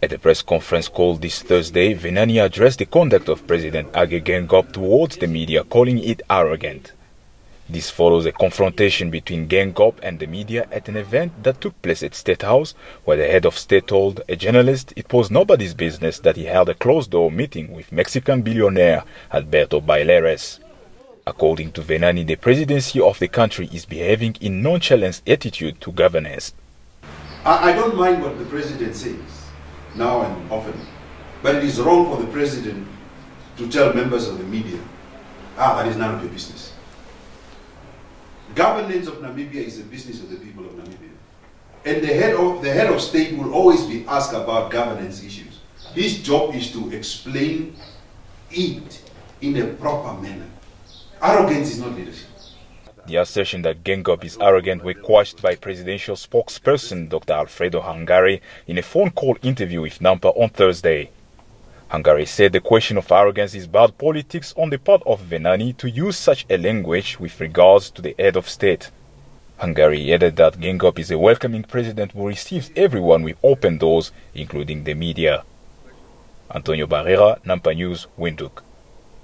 At a press conference called this Thursday, Venaani addressed the conduct of President Hage Geingob towards the media, calling it arrogant. This follows a confrontation between Geingob and the media at an event that took place at State House, where the head of state told a journalist it was nobody's business that he held a closed-door meeting with Mexican billionaire Alberto Baillères. According to Venaani, the presidency of the country is behaving in nonchalant attitude to governance. I don't mind what the president says, now and often, but it is wrong for the president to tell members of the media, ah, that is none of your business. Governance of Namibia is the business of the people of Namibia. And the head of, the head of state will always be asked about governance issues. His job is to explain it in a proper manner. Arrogance is not leadership. The assertion that Geingob is arrogant were quashed by presidential spokesperson Dr. Alfredo Hengari in a phone call interview with Nampa on Thursday. Hengari said the question of arrogance is bad politics on the part of Venaani to use such a language with regards to the head of state. Hengari added that Geingob is a welcoming president who receives everyone with open doors, including the media. Antonio Barera, Nampa News, Windhoek.